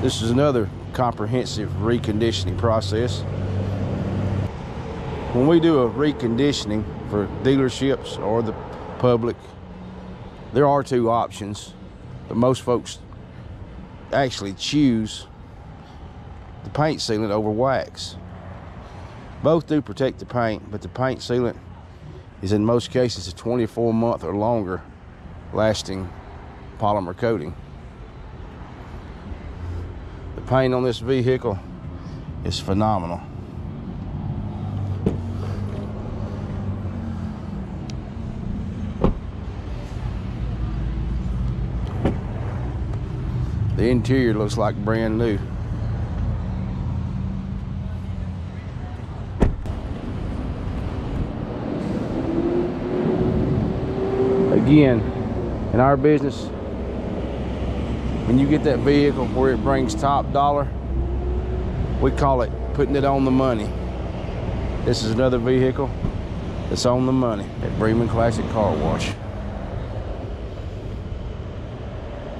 This is another comprehensive reconditioning process. When we do a reconditioning for dealerships or the public, there are two options, but most folks actually choose the paint sealant over wax. Both do protect the paint, but the paint sealant is in most cases a 24 month or longer lasting polymer coating. Paint on this vehicle is phenomenal. The interior looks like brand new. Again, in our business, when you get that vehicle where it brings top dollar, we call it putting it on the money. This is another vehicle that's on the money at Bremen Classic Car Wash.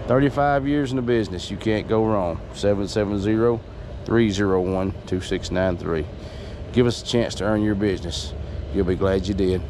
35 years in the business, you can't go wrong. 770-301-2693. Give us a chance to earn your business. You'll be glad you did.